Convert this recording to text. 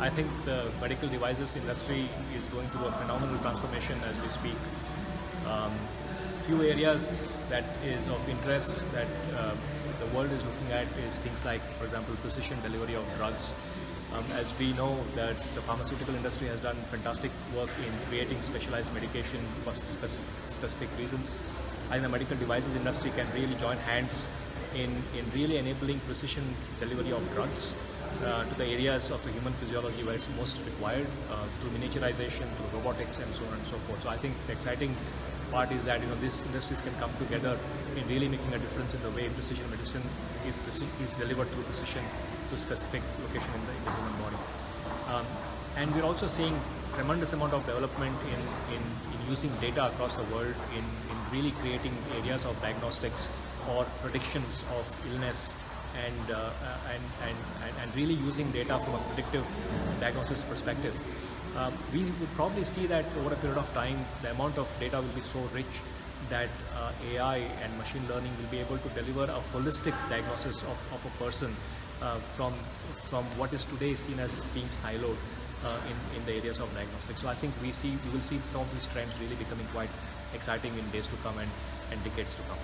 I think the medical devices industry is going through a phenomenal transformation as we speak. Um, few areas that is of interest that uh, the world is looking at is things like, for example, precision delivery of drugs. Um, as we know that the pharmaceutical industry has done fantastic work in creating specialized medication for specific, specific reasons. I think the medical devices industry can really join hands in, in really enabling precision delivery of drugs to the areas of the human physiology where it's most required uh, through miniaturization, through robotics and so on and so forth. So I think the exciting part is that you know these industries can come together in really making a difference in the way precision medicine is, is delivered through precision to specific location in the, in the human body. Um, and we're also seeing tremendous amount of development in, in, in using data across the world in, in really creating areas of diagnostics or predictions of illness and, uh, and, and, and, really using data from a predictive diagnosis perspective. Uh, we would probably see that over a period of time, the amount of data will be so rich that uh, AI and machine learning will be able to deliver a holistic diagnosis of, of a person uh, from, from what is today seen as being siloed uh, in, in the areas of diagnostics. So I think we see we will see some of these trends really becoming quite exciting in days to come and, and decades to come.